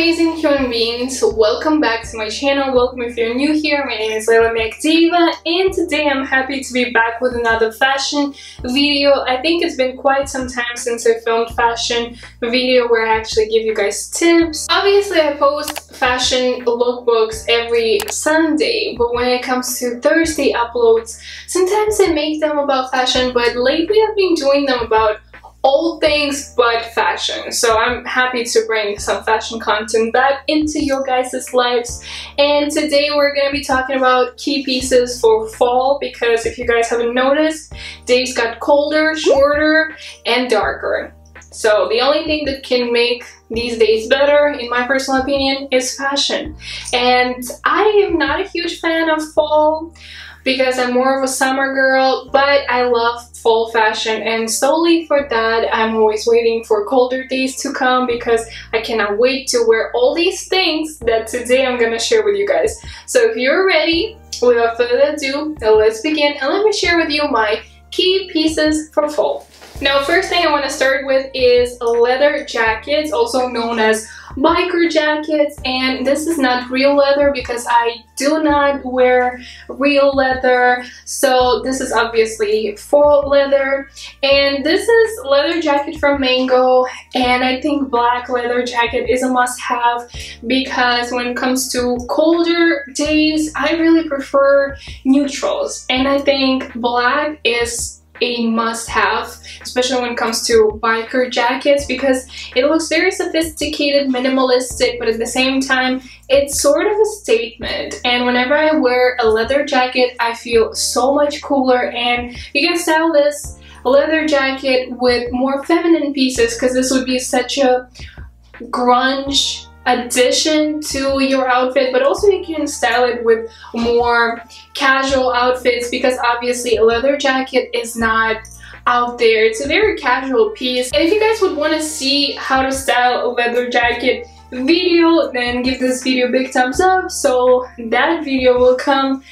amazing human beings, welcome back to my channel, welcome if you're new here, my name is Leila Mekhdiyeva, and today I'm happy to be back with another fashion video. I think it's been quite some time since I filmed fashion video where I actually give you guys tips. Obviously I post fashion lookbooks every Sunday, but when it comes to Thursday uploads, sometimes I make them about fashion, but lately I've been doing them about all things but fashion. So I'm happy to bring some fashion content back into your guys' lives. And today we're going to be talking about key pieces for fall because if you guys haven't noticed, days got colder, shorter, and darker. So the only thing that can make these days better, in my personal opinion, is fashion. And I am not a huge fan of fall because I'm more of a summer girl, but I love fall fashion and solely for that I'm always waiting for colder days to come because I cannot wait to wear all these things that today I'm gonna share with you guys. So if you're ready, without further ado, let's begin and let me share with you my key pieces for fall. Now first thing I want to start with is leather jackets, also known as biker jackets and this is not real leather because I do not wear real leather. So this is obviously faux leather. And this is leather jacket from Mango and I think black leather jacket is a must-have because when it comes to colder days I really prefer neutrals. And I think black is a must-have, especially when it comes to biker jackets because it looks very sophisticated, minimalistic, but at the same time, it's sort of a statement. And whenever I wear a leather jacket, I feel so much cooler and you can style this leather jacket with more feminine pieces because this would be such a grunge addition to your outfit but also you can style it with more casual outfits because obviously a leather jacket is not out there. It's a very casual piece. And if you guys would want to see how to style a leather jacket video then give this video a big thumbs up. So that video will come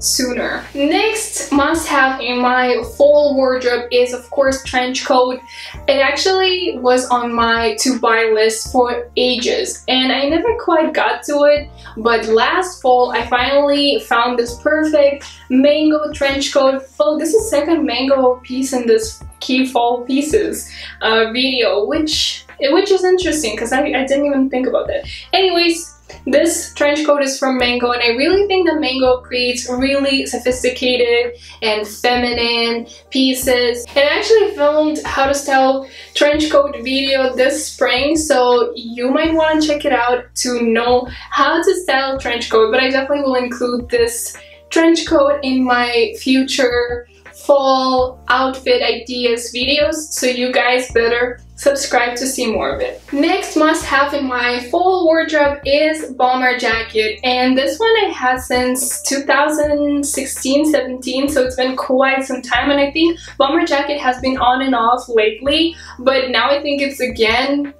sooner. Next must have in my fall wardrobe is of course trench coat. It actually was on my to buy list for ages and I never quite got to it but last fall I finally found this perfect mango trench coat. Oh this is second mango piece in this key fall pieces uh, video which which is interesting because I, I didn't even think about that. Anyways this trench coat is from Mango and I really think that Mango creates really sophisticated and feminine pieces. And I actually filmed how to style trench coat video this spring so you might want to check it out to know how to style trench coat but I definitely will include this trench coat in my future fall outfit ideas videos so you guys better subscribe to see more of it. Next must have in my fall wardrobe is bomber jacket and this one I had since 2016-17 so it's been quite some time and I think bomber jacket has been on and off lately but now I think it's again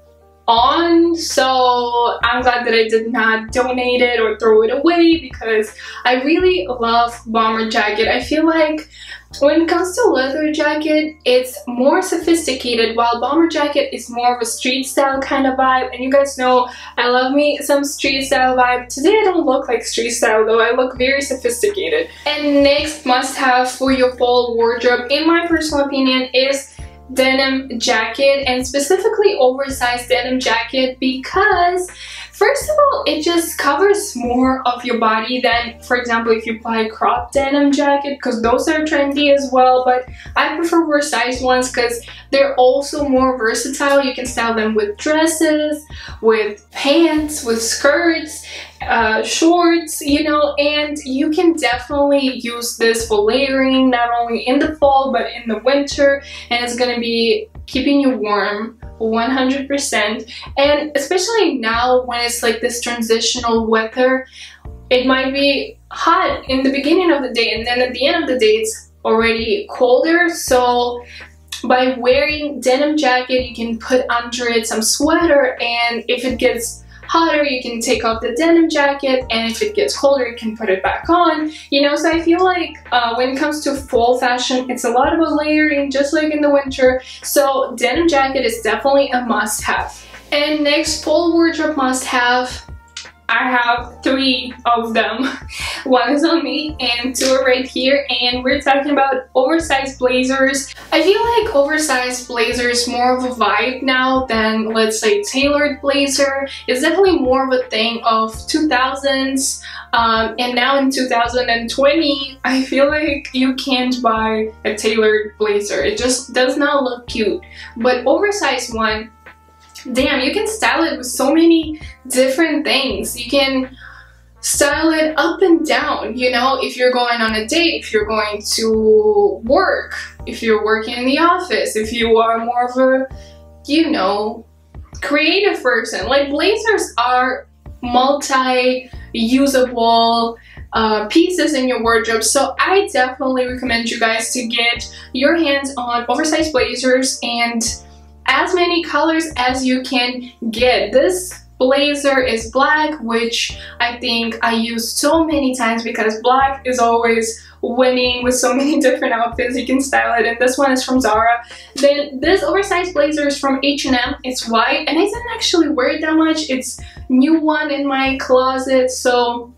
on so I'm glad that I did not donate it or throw it away because I really love bomber jacket. I feel like when it comes to leather jacket, it's more sophisticated while bomber jacket is more of a street style kind of vibe. And you guys know I love me some street style vibe. Today I don't look like street style though, I look very sophisticated. And next must have for your fall wardrobe, in my personal opinion, is denim jacket and specifically oversized denim jacket because First of all, it just covers more of your body than, for example, if you buy a crop denim jacket, because those are trendy as well, but I prefer oversized ones because they're also more versatile. You can style them with dresses, with pants, with skirts, uh, shorts, you know, and you can definitely use this for layering, not only in the fall, but in the winter, and it's gonna be keeping you warm 100% and especially now when it's like this transitional weather it might be hot in the beginning of the day and then at the end of the day it's already colder. So by wearing denim jacket you can put under it some sweater and if it gets hotter, you can take off the denim jacket, and if it gets colder, you can put it back on. You know, so I feel like uh, when it comes to fall fashion, it's a lot about layering, just like in the winter. So denim jacket is definitely a must-have. And next fall wardrobe must have I have three of them. One is on me and two are right here and we're talking about oversized blazers. I feel like oversized blazers more of a vibe now than let's say tailored blazer. It's definitely more of a thing of 2000s um, and now in 2020 I feel like you can't buy a tailored blazer. It just does not look cute. But oversized one damn, you can style it with so many different things. You can style it up and down, you know, if you're going on a date, if you're going to work, if you're working in the office, if you are more of a, you know, creative person. Like blazers are multi-usable uh, pieces in your wardrobe. So I definitely recommend you guys to get your hands on oversized blazers and as many colors as you can get. This blazer is black, which I think I use so many times because black is always winning with so many different outfits. You can style it and this one is from Zara. Then this oversized blazer is from H&M. It's white and I didn't actually wear it that much. It's new one in my closet so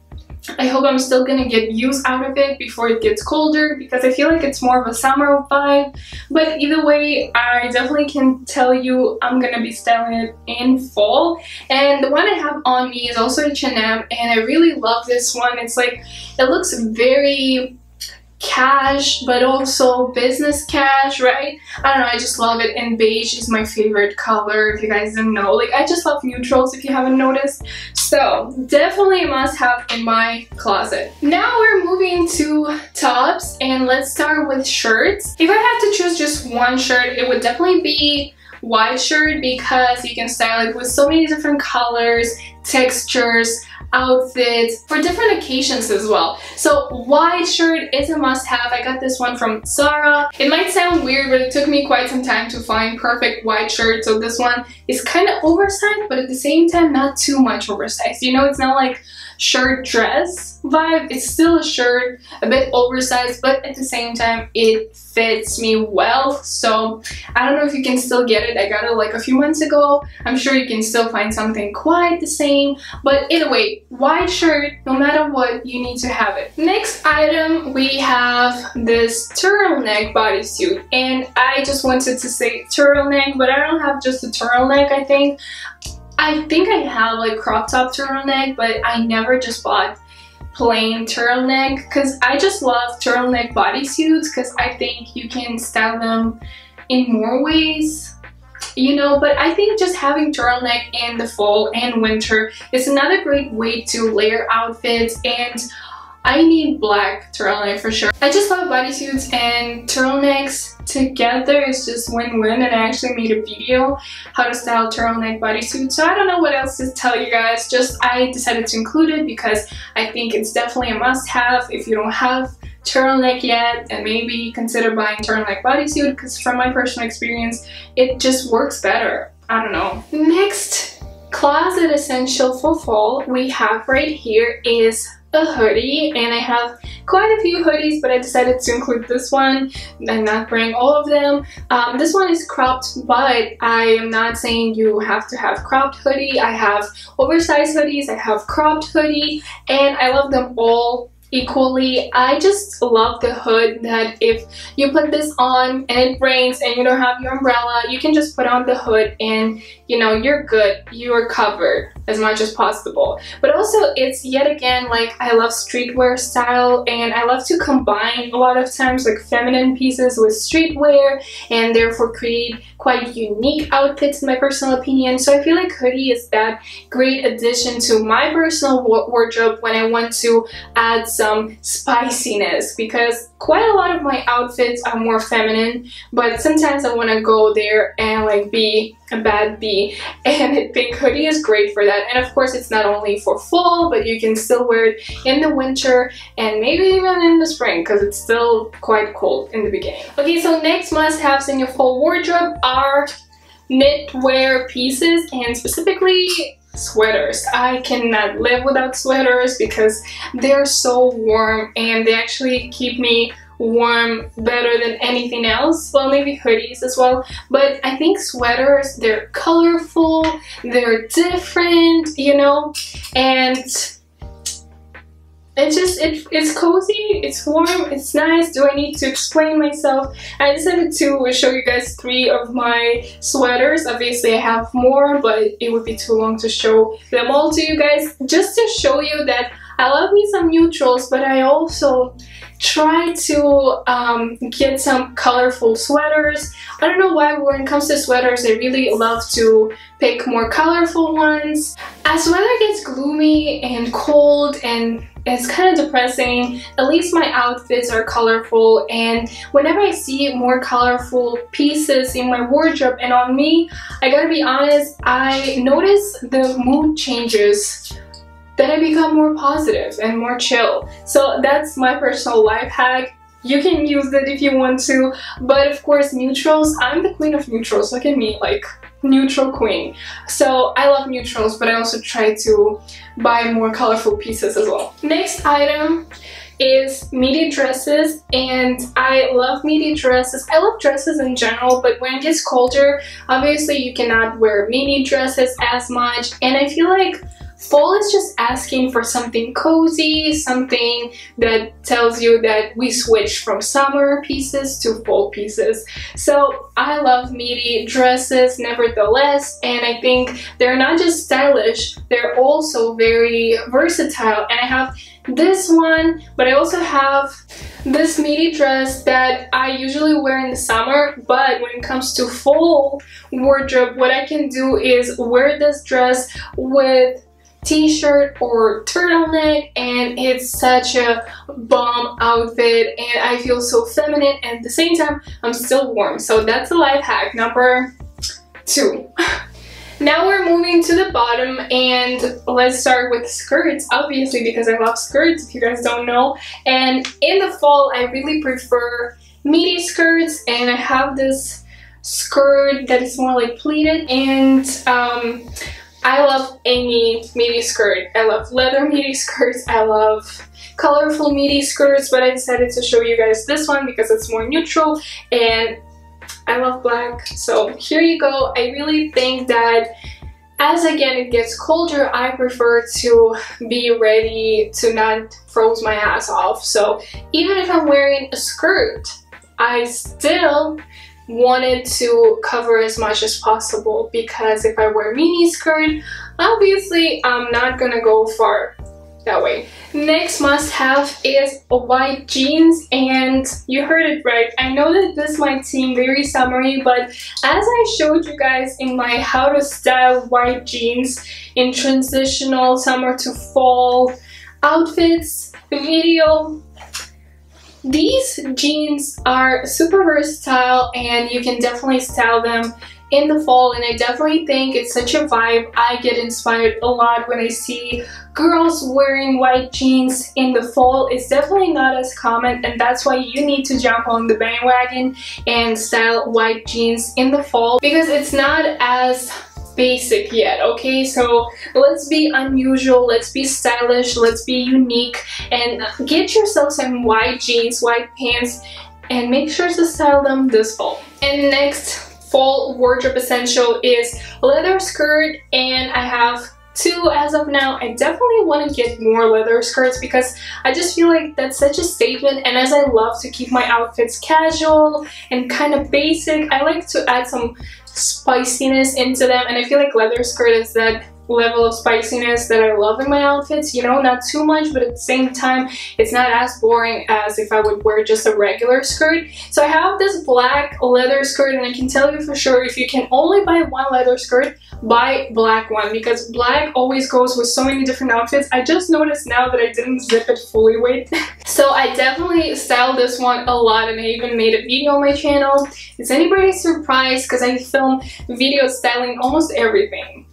I hope I'm still gonna get use out of it before it gets colder because I feel like it's more of a summer vibe. But either way, I definitely can tell you I'm gonna be styling it in fall. And the one I have on me is also H&M and I really love this one. It's like, it looks very cash but also business cash right i don't know i just love it and beige is my favorite color if you guys didn't know like i just love neutrals if you haven't noticed so definitely a must have in my closet. Now we're moving to tops and let's start with shirts. If i had to choose just one shirt it would definitely be white shirt because you can style it with so many different colors textures outfits for different occasions as well. So white shirt is a must have. I got this one from Zara. It might sound weird, but it took me quite some time to find perfect white shirt. So this one is kind of oversized, but at the same time, not too much oversized. You know, it's not like shirt dress vibe. It's still a shirt, a bit oversized, but at the same time, it fits me well. So I don't know if you can still get it. I got it like a few months ago. I'm sure you can still find something quite the same. But either way, white shirt, no matter what, you need to have it. Next item, we have this turtleneck bodysuit. And I just wanted to say turtleneck, but I don't have just a turtleneck, I think. I think I have like crop top turtleneck, but I never just bought plain turtleneck because I just love turtleneck bodysuits because I think you can style them in more ways you know but I think just having turtleneck in the fall and winter is another great way to layer outfits and I need black turtleneck for sure. I just love bodysuits and turtlenecks together is just win-win and I actually made a video how to style turtleneck bodysuit so I don't know what else to tell you guys. Just I decided to include it because I think it's definitely a must-have. If you don't have turtleneck yet and maybe consider buying turtleneck bodysuit because from my personal experience it just works better. I don't know. Next closet essential for fall we have right here is a hoodie and I have quite a few hoodies but I decided to include this one and not bring all of them. Um, this one is cropped but I am not saying you have to have cropped hoodie. I have oversized hoodies, I have cropped hoodie and I love them all equally. I just love the hood that if you put this on and it rains and you don't have your umbrella, you can just put on the hood and you know, you're good. You are covered as much as possible. But also it's yet again like I love streetwear style and I love to combine a lot of times like feminine pieces with streetwear and therefore create quite unique outfits in my personal opinion. So I feel like hoodie is that great addition to my personal wardrobe when I want to add some spiciness because quite a lot of my outfits are more feminine but sometimes I want to go there and like be a bad bee and I think hoodie is great for that and of course it's not only for fall but you can still wear it in the winter and maybe even in the spring because it's still quite cold in the beginning. Okay so next must-haves in your fall wardrobe are knitwear pieces and specifically sweaters. I cannot live without sweaters because they're so warm and they actually keep me warm better than anything else. Well, maybe hoodies as well. But I think sweaters, they're colorful, they're different, you know, and it's just it, it's cozy it's warm it's nice. Do i need to explain myself? I decided to show you guys three of my sweaters. Obviously i have more but it would be too long to show them all to you guys. Just to show you that i love me some neutrals but i also try to um, get some colorful sweaters. I don't know why when it comes to sweaters I really love to pick more colorful ones. As weather gets gloomy and cold and it's kind of depressing. At least my outfits are colorful and whenever I see more colorful pieces in my wardrobe and on me, I gotta be honest, I notice the mood changes then I become more positive and more chill. So that's my personal life hack. You can use it if you want to, but of course neutrals, I'm the queen of neutrals, look at me, like neutral queen. So I love neutrals, but I also try to buy more colorful pieces as well. Next item is midi dresses and I love midi dresses. I love dresses in general but when it gets colder obviously you cannot wear midi dresses as much and I feel like Fall is just asking for something cozy, something that tells you that we switched from summer pieces to fall pieces. So I love midi dresses nevertheless and I think they're not just stylish, they're also very versatile and I have this one but I also have this midi dress that I usually wear in the summer but when it comes to fall wardrobe what I can do is wear this dress with t-shirt or turtleneck and it's such a bomb outfit and I feel so feminine and at the same time I'm still warm so that's a life hack number two Now we're moving to the bottom and let's start with skirts, obviously because I love skirts if you guys don't know. And in the fall, I really prefer midi skirts and I have this skirt that is more like pleated and um, I love any midi skirt. I love leather midi skirts. I love colorful midi skirts, but I decided to show you guys this one because it's more neutral and I love black. So here you go. I really think that as again it gets colder, I prefer to be ready to not froze my ass off. So even if I'm wearing a skirt, I still wanted to cover as much as possible because if I wear mini skirt, obviously I'm not gonna go far that way. Next must have is white jeans and you heard it right. I know that this might seem very summary but as I showed you guys in my how to style white jeans in transitional summer to fall outfits video these jeans are super versatile and you can definitely style them in the fall and I definitely think it's such a vibe. I get inspired a lot when I see girls wearing white jeans in the fall. It's definitely not as common and that's why you need to jump on the bandwagon and style white jeans in the fall because it's not as basic yet, okay? So let's be unusual, let's be stylish, let's be unique, and get yourself some white jeans, white pants, and make sure to style them this fall. And next fall wardrobe essential is leather skirt, and I have two as of now. I definitely want to get more leather skirts because I just feel like that's such a statement and as I love to keep my outfits casual and kind of basic, I like to add some spiciness into them. And I feel like leather skirt is that level of spiciness that I love in my outfits, you know, not too much, but at the same time, it's not as boring as if I would wear just a regular skirt. So I have this black leather skirt and I can tell you for sure if you can only buy one leather skirt, buy black one because black always goes with so many different outfits. I just noticed now that I didn't zip it fully with. so I definitely styled this one a lot and I even made a video on my channel. Is anybody surprised because I film video styling almost everything.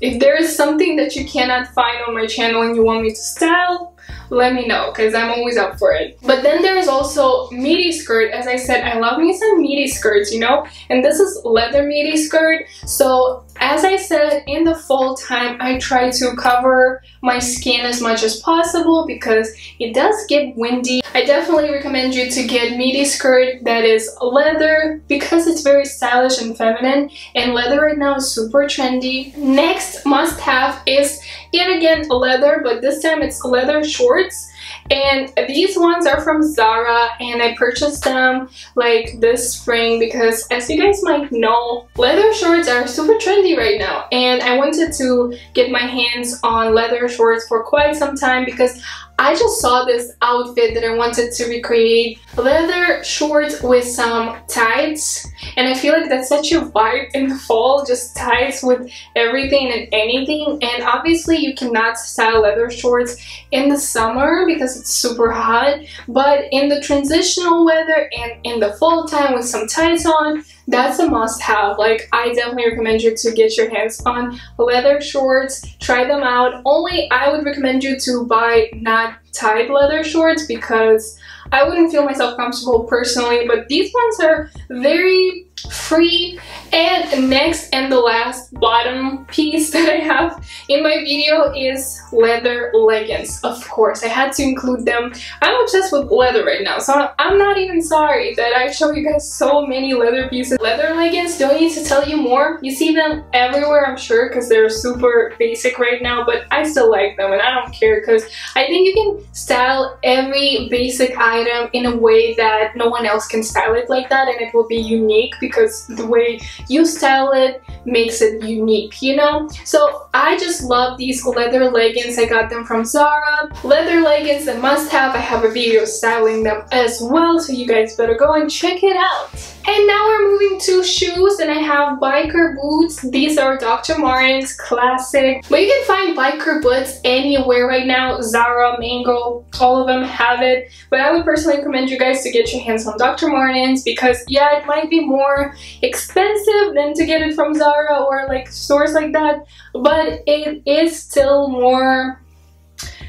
If there is something that you cannot find on my channel and you want me to style, let me know because I'm always up for it. But then there's also midi skirt. As I said, I love me some midi skirts, you know? And this is leather midi skirt. So As I said, in the fall time, I try to cover my skin as much as possible because it does get windy. I definitely recommend you to get midi skirt that is leather because it's very stylish and feminine and leather right now is super trendy. Next must have is yet again leather but this time it's leather shorts and these ones are from Zara and I purchased them like this spring because as you guys might know, leather shorts are super trendy right now. And I wanted to get my hands on leather shorts for quite some time because I just saw this outfit that I wanted to recreate. Leather shorts with some tights. And I feel like that's such a vibe in the fall, just tights with everything and anything. And obviously you cannot style leather shorts in the summer because it's super hot. But in the transitional weather and in the fall time with some tights on, that's a must have. Like I definitely recommend you to get your hands on leather shorts, try them out. Only I would recommend you to buy not tied leather shorts because I wouldn't feel myself comfortable personally, but these ones are very free. And next and the last bottom piece that I have in my video is leather leggings of course. I had to include them. I'm obsessed with leather right now so I'm not even sorry that I show you guys so many leather pieces. Leather leggings don't need to tell you more. You see them everywhere I'm sure because they're super basic right now but I still like them and I don't care because I think you can style every basic item in a way that no one else can style it like that and it will be unique because the way you style it makes it unique, you know? So I just love these leather leggings. I got them from Zara. Leather leggings that must have. I have a video styling them as well, so you guys better go and check it out. And now we're moving to shoes and I have biker boots. These are Dr. Martens classic. But you can find biker boots anywhere right now. Zara, Mango, all of them have it. But I would personally recommend you guys to get your hands on Dr. Martens because yeah, it might be more expensive than to get it from Zara or like stores like that. But it is still more,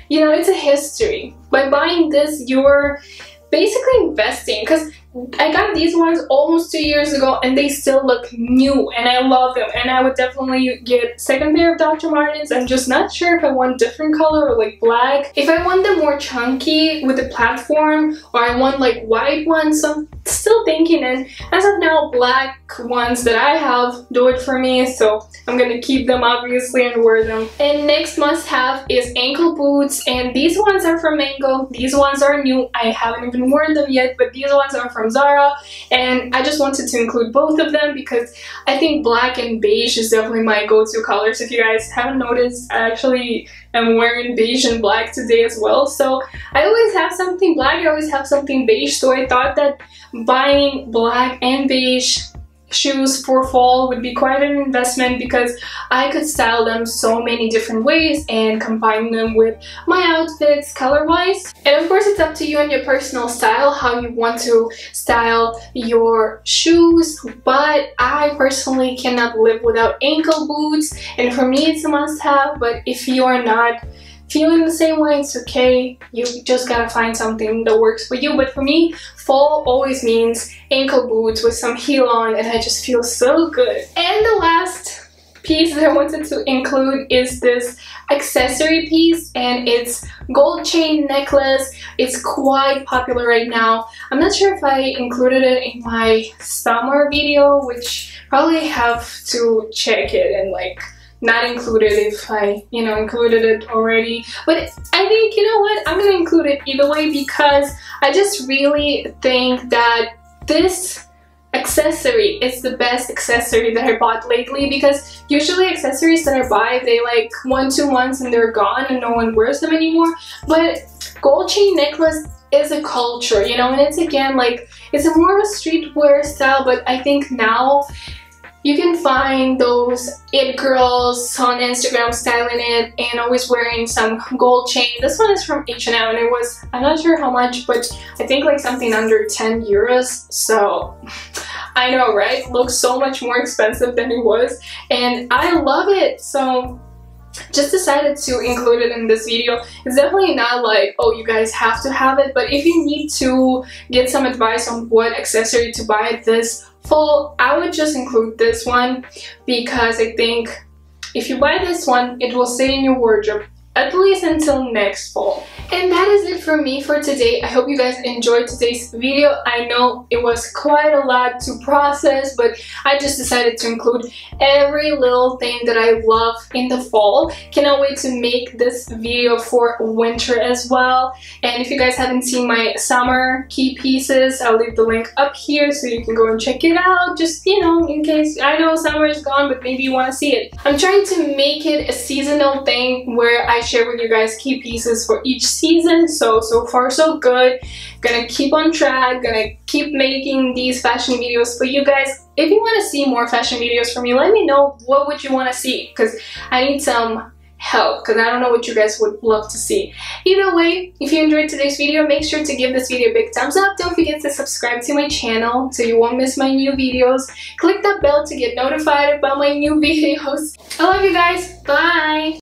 you know, it's a history. By buying this, you're basically investing because I got these ones almost two years ago and they still look new and I love them and I would definitely get second pair of Dr. Martens. I'm just not sure if I want different color or like black. If I want them more chunky with the platform or I want like white ones, so I'm still thinking and as of now black ones that I have do it for me so I'm gonna keep them obviously and wear them. And next must have is ankle boots and these ones are from Mango. These ones are new. I haven't even worn them yet but these ones are from Zara and I just wanted to include both of them because I think black and beige is definitely my go-to colors. If you guys haven't noticed, I actually am wearing beige and black today as well. So I always have something black, I always have something beige. So I thought that buying black and beige shoes for fall would be quite an investment because I could style them so many different ways and combine them with my outfits color-wise. And of course it's up to you and your personal style how you want to style your shoes but I personally cannot live without ankle boots and for me it's a must-have but if you are not feeling the same way, it's okay. You just gotta find something that works for you. But for me, fall always means ankle boots with some heel on and I just feel so good. And the last piece that I wanted to include is this accessory piece and it's gold chain necklace. It's quite popular right now. I'm not sure if I included it in my summer video, which probably have to check it and like not included if I, you know, included it already. But I think, you know what, I'm gonna include it either way because I just really think that this accessory is the best accessory that I bought lately because usually accessories that I buy, they like one, two months and they're gone and no one wears them anymore. But gold chain necklace is a culture, you know, and it's again like, it's a more of a streetwear style, but I think now you can find those it girls on Instagram styling it and always wearing some gold chain. This one is from H&M and it was, I'm not sure how much, but I think like something under 10 euros. So I know, right? Looks so much more expensive than it was and I love it. So just decided to include it in this video. It's definitely not like, oh, you guys have to have it, but if you need to get some advice on what accessory to buy this fall, I would just include this one because I think if you buy this one, it will stay in your wardrobe at least until next fall. And that is it for me for today. I hope you guys enjoyed today's video. I know it was quite a lot to process, but I just decided to include every little thing that I love in the fall. Cannot wait to make this video for winter as well. And if you guys haven't seen my summer key pieces, I'll leave the link up here so you can go and check it out. Just, you know, in case, I know summer is gone, but maybe you want to see it. I'm trying to make it a seasonal thing where I share with you guys key pieces for each season. So, so far so good. Gonna keep on track, gonna keep making these fashion videos for you guys. If you want to see more fashion videos from me, let me know what would you want to see because I need some help because I don't know what you guys would love to see. Either way, if you enjoyed today's video, make sure to give this video a big thumbs up. Don't forget to subscribe to my channel so you won't miss my new videos. Click that bell to get notified about my new videos. I love you guys. Bye!